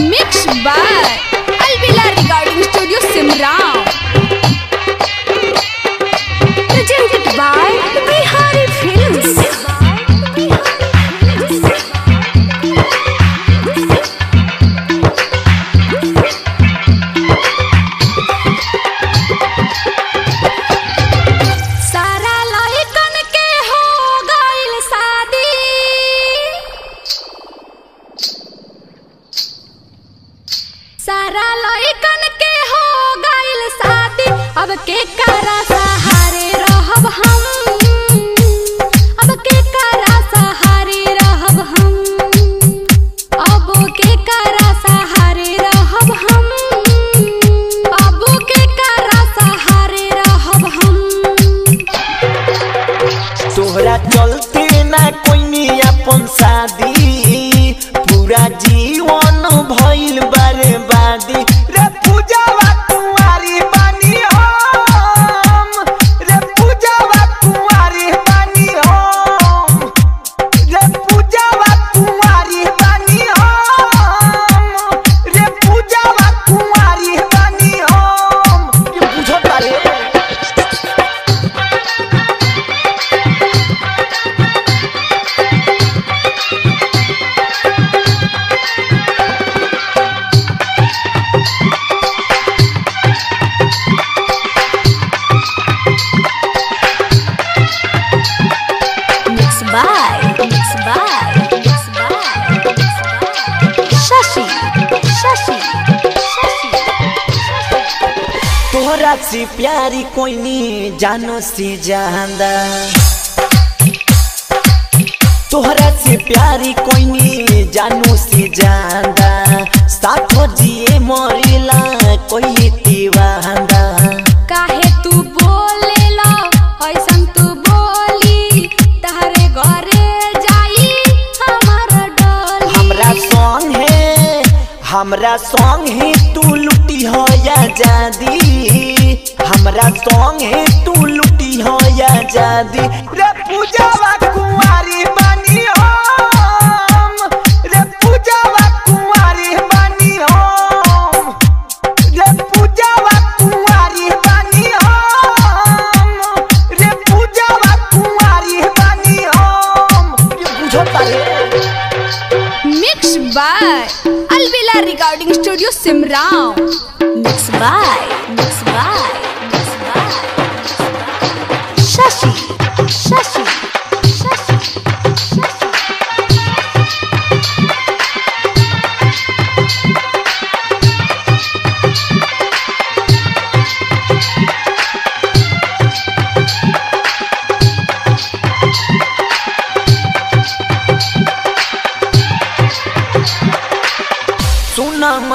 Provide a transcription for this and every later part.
Mix by तोहरा लइकन के हो गइल शादी अब के करा सहारे रहब हम। अब के करा सहारे रहब हम। अब के करा सहारे रहब हम। अब के करा सहारे रहब हम। तोहरा चलते ना कोई अपन शादी। तोहरा से प्यारी कोई नहीं जानो से जानदा तोहरा से प्यारी कोई नहीं जानो से जानदा साथ जिए मरेला कोई दीवांदा हमरा सॉन्ग है तू लुटी हो या जादी? हमरा सॉन्ग है तू लुटी हो या जादी? रे पूजावा कुंवारी बानी हम। रे पूजावा कुंवारी बानी हम। रे पूजावा कुंवारी बानी हम। रे पूजावा कुंवारी बानी हम। ये बुझो तारे। मिक्स बाय अलविला recording studio Simrao mix by mix by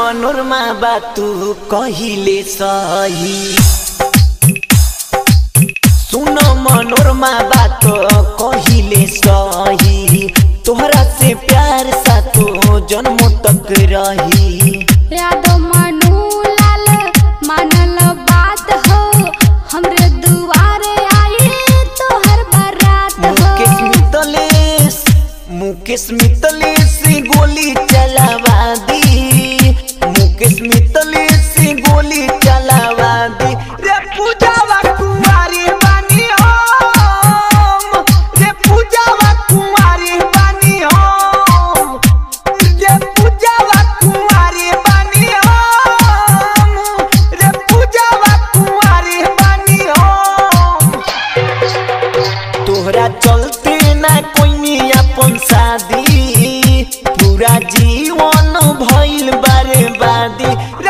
Manorama बा कहिले सही? सुन मनोरमा बात कहिले सही? तोहरा से प्यार सा तो जन्मों तक रही। राधो मनु मुकेश मितलेश शादी